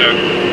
Yeah.